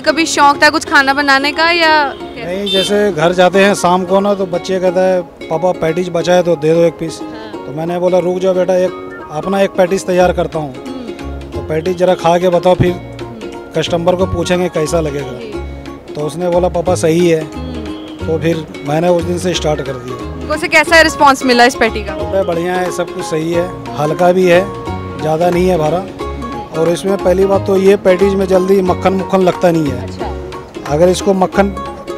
ही कभी शौक था कुछ खाना बनाने का या नहीं जैसे घर जाते हैं शाम को ना तो बच्चे कहता है पापा पैटीज बचा है तो दे दो एक पीस. हाँ। तो मैंने बोला रुक जाओ बेटा एक अपना एक पैटीज तैयार करता हूँ। हम्म, तो पैटीज जरा खा के बताओ फिर कस्टमर को पूछेंगे कैसा लगेगा। तो उसने बोला पापा सही है। हम्म। तो फिर मैंने उस दिन से स्टार्ट कर दिया। उसे कैसा रिस्पांस मिला इस पैटी का? बढ़िया है सब कुछ सही है हल्का भी है ज़्यादा नहीं है भारा और इसमें पहली बात तो ये पैटीज में जल्दी मक्खन मुक्खन लगता नहीं है। अच्छा। अगर इसको मक्खन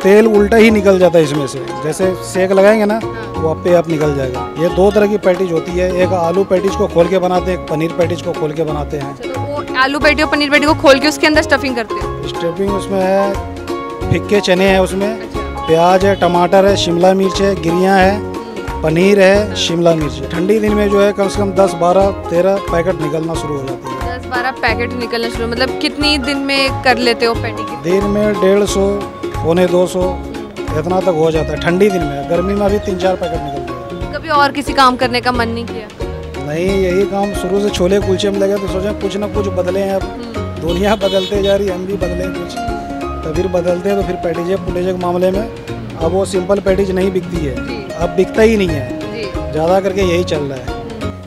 तेल उल्टा ही निकल जाता है इसमें से। जैसे सेक लगाएँगे ना वो अपने आप निकल जाएगा। ये दो तरह की पैटीज होती है। एक आलू पैटीज को खोल के बनाते हैं एक पनीर पैटीज को खोल के बनाते हैं। वो आलू पैटी और पनीर पैटी को खोल के उसके अंदर स्टफिंग करते हैं। स्टफिंग उसमें है फिक्के चने हैं उसमें। अच्छा। प्याज है टमाटर है शिमला मिर्च है गिरियाँ है पनीर है शिमला मिर्च ठंडी दिन में जो है कम से कम दस बारह तेरह पैकेट निकलना शुरू हो जाती है। बारह पैकेट निकलना शुरू मतलब कितनी दिन में कर लेते हो पैटी की दिन में डेढ़ सौ पौने दो सौ इतना तक हो जाता है ठंडी दिन में गर्मी में अभी तीन चार पैकेट निकलते हैं कभी और किसी काम करने का मन नहीं किया नहीं यही काम शुरू से छोले कुलचे में लगे तो सोचे कुछ ना कुछ बदले हैं अब हम्म, दुनिया बदलते जा रही है हम भी बदले कुछ तो फिर बदलते हैं तो फिर पैटीजे पुटेजे के मामले में अब वो सिंपल पैटीज नहीं बिकती है जी अब बिकता ही नहीं है जी ज़्यादा करके यही चल रहा है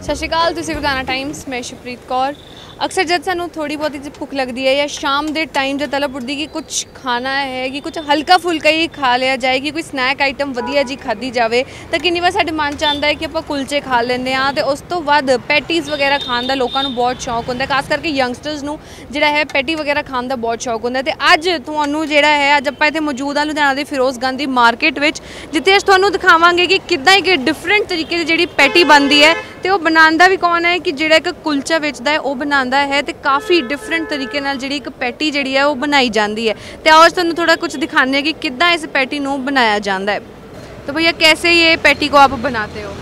ਸਤਿ ਸ਼੍ਰੀ ਅਕਾਲ ਤੁਸੀਂ ਲੁਧਿਆਣਾ ਟਾਈਮਸ ਮੈਂ ਸ਼ੁਪ੍ਰੀਤ ਕੌਰ ਅਕਸਰ ਜਦ ਸਾਨੂੰ ਥੋੜੀ ਬਹੁਤੀ ਜਿਹੀ ਭੁੱਖ ਲੱਗਦੀ ਹੈ ਜਾਂ ਸ਼ਾਮ ਦੇ ਟਾਈਮ ਜਦ ਤਲਬ ਉੱਠਦੀ ਕਿ ਕੁਝ ਖਾਣਾ ਹੈ ਕਿ ਕੁਝ ਹਲਕਾ ਫੁਲਕਾ ਹੀ ਖਾ ਲਿਆ ਜਾਏ ਕਿ ਕੋਈ ਸਨੈਕ ਆਈਟਮ ਵਧੀਆ ਜੀ ਖਾਧੀ ਜਾਵੇ, ਤਾਂ ਕਿੰਨੀ ਵਾਰ ਸਾਡੇ ਮਨ ਚ ਆਉਂਦਾ ਹੈ ਕਿ ਆਪਾਂ ਕੁਲਚੇ ਖਾ ਲੈਂਦੇ ਆ ਤੇ ਉਸ ਤੋਂ ਬਾਅਦ ਪੈਟੀਜ਼ ਵਗੈਰਾ ਖਾਣ ਦਾ ਲੋਕਾਂ ਨੂੰ ਬਹੁਤ ਸ਼ੌਕ ਹੁੰਦਾ ਖਾਸ ਕਰਕੇ ਯੰਗਸਟਰਸ ਨੂੰ ਜਿਹੜਾ ਹੈ ਪੈਟੀ ਵਗੈਰਾ ਖਾਣ ਦਾ ਬਹੁਤ ਸ਼ੌਕ ਹੁੰਦਾ ਹੈ। ਤੇ ਅੱਜ ਤੁਹਾਨੂੰ ਜਿਹੜਾ ਹੈ, ਅੱਜ ਆਪਾਂ ਇੱਥੇ ਮੌਜੂਦ ਹਾਂ ਲੁਧਿਆਣਾ ਦੇ ਫਿਰੋਜ਼ ਗਾਂਧੀ ਮਾਰਕੀਟ ਵਿੱਚ, ਜਿੱਥੇ ਅਸੀਂ ਤੁਹਾਨੂੰ ਦਿਖਾਵਾਂਗੇ ਕਿ ਕਿੱਦਾਂ ਇੱਕ ਡਿਫਰੈਂਟ ਤਰੀਕੇ ਦੀ ਜਿਹੜੀ ਪੈਟੀ ਬਣਦੀ ਹੈ ਤੇ ਉਹ ਬਣਾਉਂਦਾ ਵੀ ਕੌਣ ਹੈ ਕਿ ਜਿਹੜਾ ਇੱਕ ਕੁਲਚਾ ਵੇਚਦਾ ਹੈ ਉਹ ਬਣਾਉਂਦਾ ਹੈ ਤੇ ਕਾਫੀ ਡਿਫਰੈਂਟ ਤਰੀਕੇ ਨਾਲ ਜਿਹੜੀ ਇੱਕ ਪੈਟੀ ਜਿਹੜੀ ਹੈ ਉਹ ਬਣਾਈ ਜਾਂਦੀ ਹੈ ਤੇ ਆਓ ਅਸੀਂ ਤੁਹਾਨੂੰ ਥੋੜਾ ਕੁਝ ਦਿਖਾਉਂਦੇ ਹਾਂ ਕਿ ਕਿੱਦਾਂ ਇਸ ਪੈਟੀ ਨੂੰ ਬਣਾਇਆ ਜਾਂਦਾ ਹੈ तो भैया कैसे ये पैटी को आप बनाते हो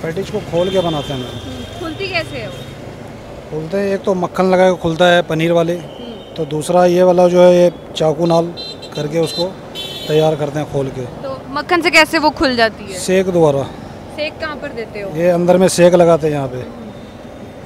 पैटीज को खोल के बनाते हैं मैम खुलती कैसे है वो खोलते हैं एक तो मक्खन लगा के खुलता है पनीर वाले तो दूसरा ये वाला जो है ये चाकू नाल करके उसको तैयार करते हैं खोल के तो मक्खन से कैसे वो खुल जाती है सेक द्वारा सेक कहाँ पर देते हो ये अंदर में सेक लगाते हैं यहाँ पे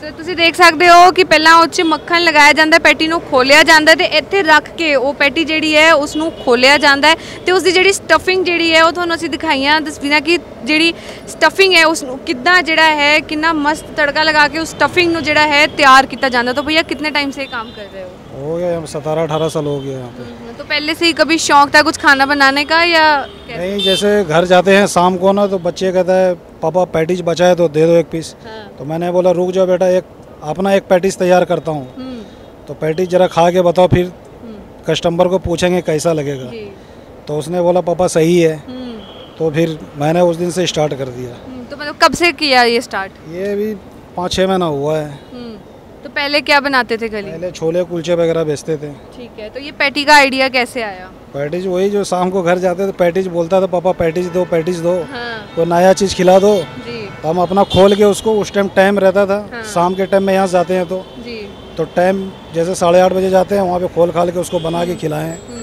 ਸੋ ਤੁਸੀਂ ਦੇਖ ਸਕਦੇ ਹੋ ਕਿ ਪਹਿਲਾਂ ਉਹ 'ਚ ਮੱਖਣ ਲਗਾਇਆ ਜਾਂਦਾ ਹੈ, ਪੈਟੀ ਨੂੰ ਖੋਲਿਆ ਜਾਂਦਾ ਹੈ ਤੇ ਇੱਥੇ ਰੱਖ ਕੇ ਉਹ ਪੈਟੀ ਜਿਹੜੀ ਹੈ ਉਸ ਨੂੰ ਖੋਲਿਆ ਜਾਂਦਾ ਹੈ ਤੇ ਉਸ ਦੀ ਜਿਹੜੀ ਸਟਫਿੰਗ ਜਿਹੜੀ ਹੈ ਉਹ ਤੁਹਾਨੂੰ ਅਸੀਂ ਦਿਖਾਈਆਂ ਤਸਵੀਰਾਂ ਕਿ ਜਿਹੜੀ ਸਟਫਿੰਗ ਹੈ ਉਸ ਨੂੰ ਕਿੱਦਾਂ ਜਿਹੜਾ ਹੈ ਕਿੰਨਾ ਮਸਤ ਤੜਕਾ ਲਗਾ ਕੇ ਉਸ ਸਟਫਿੰਗ ਨੂੰ ਜਿਹੜਾ ਹੈ ਤਿਆਰ ਕੀਤਾ ਜਾਂਦਾ ਤਾਂ भैया कितने टाइम से ये काम कर रहे हो हो गया सतारह अठारह साल हो गया यहाँ पे तो पहले से ही कभी शौक था कुछ खाना बनाने का या कैसे? नहीं जैसे घर जाते हैं शाम को ना तो बच्चे कहता है पापा पैटीज बचा है तो दे दो एक पीस. हाँ। तो मैंने बोला रुक जाओ बेटा एक अपना एक पैटीज तैयार करता हूँ। हम्म, तो पैटीज जरा खा के बताओ फिर हम्म, कस्टमर को पूछेंगे कैसा लगेगा। तो उसने बोला पापा सही है। हम्म, तो फिर मैंने उस दिन से स्टार्ट कर दिया। तो मतलब कब से किया ये स्टार्ट? ये भी पाँच छः महीना हुआ है। तो पहले क्या बनाते थे गली? पहले छोले कुलचे वगैरह बेचते थे। ठीक है तो ये पैटी का आइडिया कैसे आया? पैटीज वही जो शाम को घर जाते थे पैटीज बोलता था पापा पैटीज दो पैटीज दो। हाँ। कोई नया चीज़ खिला दो। जी। तो हम अपना खोल के उसको उस टाइम टाइम रहता था। हाँ। शाम के टाइम में यहाँ जाते हैं तो। जी। तो टाइम जैसे साढ़े आठ बजे जाते हैं वहाँ पे खोल खाल के उसको बना के खिलाएँ। हम्म,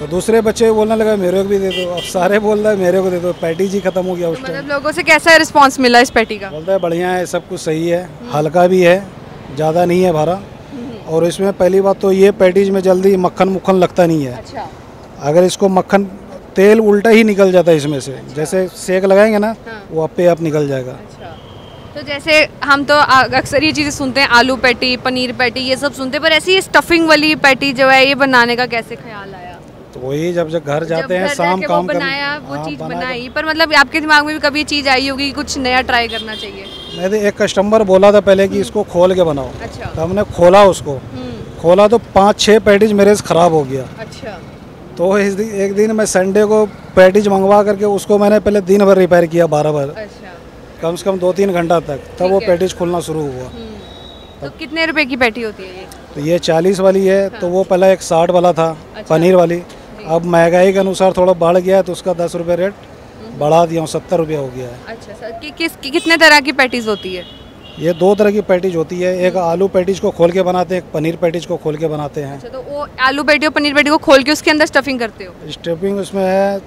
तो दूसरे बच्चे बोलने लगा मेरे को भी दे दो। अब सारे बोल रहे मेरे को दे दो। पैटीज ही खत्म हो गया उस टाइम मतलब लोगों से कैसा रिस्पांस मिला इस पैटी का? बोलता है बढ़िया है सब कुछ सही है। हल्का भी है ज़्यादा नहीं है भारा और इसमें पहली बात तो ये पैटीज में जल्दी मक्खन मुक्खन लगता नहीं है। अच्छा। अगर इसको मक्खन तेल उल्टा ही निकल जाता है इसमें से। अच्छा। जैसे सेक लगाएँगे ना हाँ। वो अपने आप निकल जाएगा। अच्छा। तो जैसे हम तो अक्सर ये चीज़ें सुनते हैं आलू पैटी पनीर पैटी ये सब सुनते हैं पर ऐसी स्टफिंग वाली पैटी जो है ये बनाने का कैसे ख्याल आया? तो वही जब जब घर जाते जब हैं शाम काम कर बनाया वो हाँ, चीज़ बनाई। पर मतलब आपके दिमाग में भी कभी चीज़ आई होगी कुछ नया ट्राई करना चाहिए? मैं तो एक कस्टमर बोला था पहले कि इसको खोल के बनाओ। अच्छा। तो हमने खोला उसको। हम्म, खोला तो पाँच छः पैटीज मेरे से ख़राब हो गया। अच्छा। तो इस दिन एक दिन मैं संडे को पैटीज मंगवा करके उसको मैंने पहले दिन भर रिपेयर किया बारह बार। अच्छा। कम से कम दो तीन घंटा तक। तब वो है। पैटीज खुलना शुरू हुआ। हम्म, तो कितने रुपए की पैटी होती है ये? तो ये चालीस वाली है तो वो पहले एक साठ वाला था अच्छा। पनीर वाली। अब महँगाई के अनुसार थोड़ा बढ़ गया है तो उसका दस रुपये रेट बढ़ा दिया हूँ सत्तर रुपये हो गया है। अच्छा सर कि, किस कि, कितने तरह की पैटीज होती है? ये दो तरह की पैटीज होती है एक आलू पैटीज को खोल के बनाते हैं एक पनीर पैटीज को खोल के बनाते हैं। अच्छा तो वो आलू पैटी और पनीर पैटी को खोल के उसके अंदर स्टफिंग करते हो? स्टफिंग उसमें है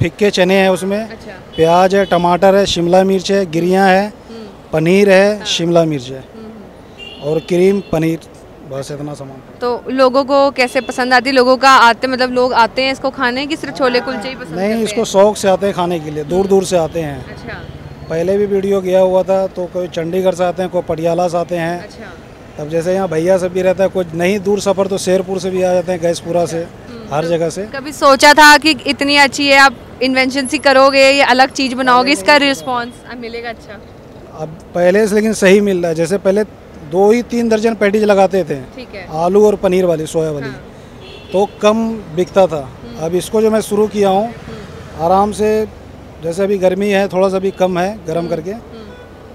फिक्के चने हैं उसमें अच्छा। प्याज है टमाटर है शिमला मिर्च है गिरियाँ है हम्म, पनीर है शिमला मिर्च है। हम्म, और क्रीम पनीर। बस इतना सामान। तो लोगों को कैसे पसंद आती है? लोगों का आते मतलब लोग आते हैं इसको खाने कि सिर्फ़ छोले कुलचे ही पसंद नहीं इसको शौक से आते हैं खाने के लिए दूर दूर से आते हैं? अच्छा। पहले भी वीडियो गया हुआ था तो कोई चंडीगढ़ से आते हैं कोई पटियाला से आते हैं। अच्छा। तब जैसे यहाँ भैया सब भी रहता है कुछ नहीं दूर सफ़र तो शेरपुर से भी आ जाते हैं गैसपुरा से हर जगह से। कभी सोचा था कि इतनी अच्छी है आप इन्वेंशन सी करोगे ये अलग चीज़ बनाओगे? इसका रिस्पॉन्स मिलेगा अच्छा। अब पहले से लेकिन सही मिल रहा है जैसे पहले दो ही तीन दर्जन पैटीज लगाते थे। आलू और पनीर वाली सोया वाली। हाँ। तो कम बिकता था। अब इसको जो मैं शुरू किया हूँ आराम से जैसे अभी गर्मी है थोड़ा सा भी कम है गर्म करके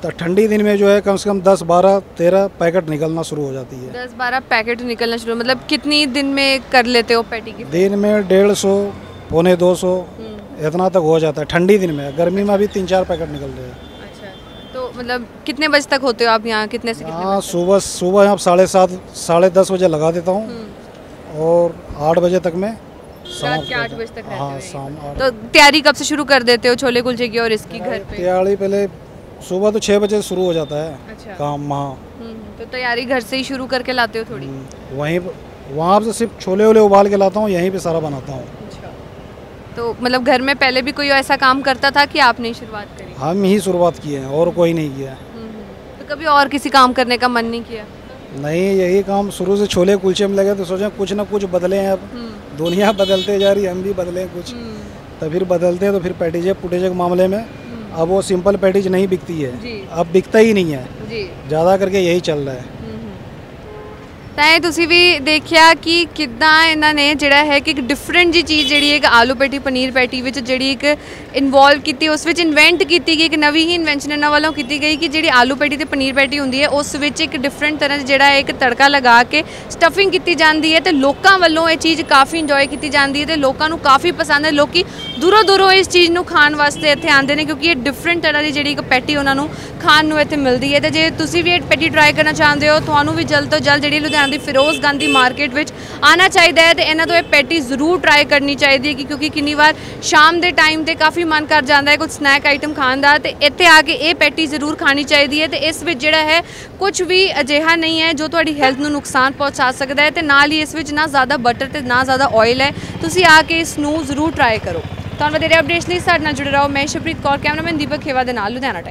तो ठंडी दिन में जो है कम से कम दस बारह तेरह पैकेट निकलना शुरू हो जाती है। दस बारह पैकेट निकलना शुरू मतलब कितनी दिन में कर लेते हो पैटी की? दिन में डेढ़ सौ पौने दो सौ इतना तक हो जाता है ठंडी दिन में। गर्मी में अभी तीन चार पैकेट निकल रहे हैं। मतलब कितने बजे तक होते हो आप यहाँ? कितने से हाँ सुबह सुबह यहाँ साढ़े सात साढ़े दस बजे लगा देता हूँ। और आठ बजे तक मैं समाप्त के आठ बजे तक हाँ। शाम तो तैयारी कब से शुरू कर देते हो छोले कुलचे की और इसकी घर पे? तैयारी पहले सुबह तो छः बजे शुरू हो जाता है अच्छा। काम वहाँ हम्म, तो तैयारी घर से ही शुरू करके लाते हो थोड़ी? वहीं वहाँ से सिर्फ़ छोले वोले उबाल के लाता हूँ यहीं पे सारा बनाता हूँ। तो मतलब घर में पहले भी कोई ऐसा काम करता था कि आपने ही शुरुआत करी? हम ही शुरुआत किए हैं और कोई नहीं किया। हम्म, तो कभी और किसी काम करने का मन नहीं किया? नहीं यही काम शुरू से छोले कुलचे में लगे तो सोचे कुछ ना कुछ बदले हैं अब। हम्म, दुनिया बदलते जा रही है हम भी बदले कुछ। हम्म, तो फिर बदलते हैं तो फिर पैटीजे पुटेजे के मामले में। अब वो सिंपल पैटीज नहीं बिकती है। अब बिकता ही नहीं है। ज़्यादा करके यही चल रहा है। ਤਾਂ ਇਹ ਤੁਸੀਂ ਵੀ ਦੇਖਿਆ ਕਿ ਕਿੱਦਾਂ ਇਹਨਾਂ ਨੇ ਜਿਹੜਾ ਹੈ ਕਿ ਇੱਕ ਡਿਫਰੈਂਟ ਜੀ ਚੀਜ਼ ਜਿਹੜੀ ਹੈ, ਇੱਕ ਆਲੂ ਪੈਟੀ, ਪਨੀਰ ਪੈਟੀ ਵਿੱਚ ਜਿਹੜੀ ਇੱਕ ਇਨਵੋਲਵ ਕੀਤੀ, ਉਸ ਵਿੱਚ ਇਨਵੈਂਟ ਕੀਤੀ ਗਈ, ਇੱਕ ਨਵੀਂ ਹੀ ਇਨਵੈਂਸ਼ਨ ਇਹਨਾਂ ਵੱਲੋਂ ਕੀਤੀ ਗਈ ਕਿ ਜਿਹੜੀ ਆਲੂ ਪੈਟੀ ਤੇ ਪਨੀਰ ਪੈਟੀ ਹੁੰਦੀ ਹੈ, ਉਸ ਵਿੱਚ ਇੱਕ ਡਿਫਰੈਂਟ ਤਰ੍ਹਾਂ ਜਿਹੜਾ ਹੈ ਇੱਕ ਤੜਕਾ ਲਗਾ ਕੇ ਸਟਫਿੰਗ ਕੀਤੀ ਜਾਂਦੀ ਹੈ ਤੇ ਲੋਕਾਂ ਵੱਲੋਂ ਇਹ ਚੀਜ਼ ਕਾਫੀ ਇੰਜੋਏ ਕੀਤੀ ਜਾਂਦੀ ਹੈ ਤੇ ਲੋਕਾਂ ਨੂੰ ਕਾਫੀ ਪਸੰਦ ਹੈ। ਲੋਕੀ ਦੂਰੋਂ ਦੂਰੋਂ ਇਸ ਚੀਜ਼ ਨੂੰ ਖਾਣ ਵਾਸਤੇ ਇੱਥੇ ਆਉਂਦੇ ਨੇ ਕਿਉਂਕਿ ਇਹ ਡਿਫਰੈਂਟ ਤਰ੍ਹਾਂ ਦੀ ਜਿਹੜੀ ਇੱਕ ਪੈਟੀ ਉਹਨਾਂ ਨੂੰ ਖਾਣ ਨੂੰ ਇੱਥੇ ਮਿਲਦੀ ਹੈ ਤੇ ਜੇ ਤੁਸੀਂ ਵੀ ਇਹ ਪੈਟੀ ਟਰਾਈ ਕਰਨਾ ਚਾਹੁੰਦੇ ਹੋ, ਤੁਹਾਨੂੰ ਵੀ ਜਲਦ ਤੋਂ ਜਲਦ ਜਿਹੜੀ ਲੁਧਿਆਣਾ ਦੀ ਫਿਰੋਜ਼ ਗਾਂਧੀ ਮਾਰਕੀਟ ਵਿੱਚ ਆਣਾ ਚਾਹੀਦਾ ਹੈ ਤੇ ਇਹਨਾਂ ਤੋਂ ਇਹ ਪੈਟੀ ਜ਼ਰੂਰ ਟਰਾਈ ਕਰਨੀ ਚਾਹੀਦੀ ਹੈ ਕਿ ਕਿਉਂਕਿ ਕਿੰਨੀ ਵਾਰ ਸ਼ਾਮ ਦੇ ਟਾਈਮ ਤੇ ਕਾਫੀ ਮਨ ਕਰ ਜਾਂਦਾ ਹੈ ਕੁਝ ਸਨੈਕ ਆਈਟਮ ਖਾਣ ਦਾ ਤੇ ਇੱਥੇ ਆ ਕੇ ਇਹ ਪੈਟੀ ਜ਼ਰੂਰ ਖਾਣੀ ਚਾਹੀਦੀ ਹੈ ਤੇ ਇਸ ਵਿੱਚ ਜਿਹੜਾ ਹੈ ਕੁਝ ਵੀ ਅਜਿਹਾ ਨਹੀਂ ਹੈ ਜੋ ਤੁਹਾਡੀ ਹੈਲਥ ਨੂੰ ਨੁਕਸਾਨ ਪਹੁੰਚਾ ਸਕਦਾ ਹੈ ਤੇ ਨਾਲ ਹੀ ਇਸ ਵਿੱਚ ਨਾ ਜ਼ਿਆਦਾ ਬਟਰ ਤੇ ਨਾ ਜ਼ਿਆਦਾ ਆਇਲ ਹੈ। ਤੁਸੀਂ ਆ ਕੇ ਇਸ ਨੂੰ ਜ਼ਰੂਰ ਟਰਾਈ ਕਰੋ। ਤੁਹਾਨੂੰ ਵਧੇਰੇ ਅਪਡੇਟਸ ਲਈ ਸਾਡੇ ਨਾਲ ਜੁੜੇ ਰਹੋ। ਮੈਂ ਸ਼ਪ੍ਰੀਤ ਕੌਰ, ਕੈਮਰਾਮੈਨ ਦੀਪਕ ਖੇਵਾ ਦੇ ਨਾਲ, ਲੁਧਿਆਣਾ ਟਾਈਮ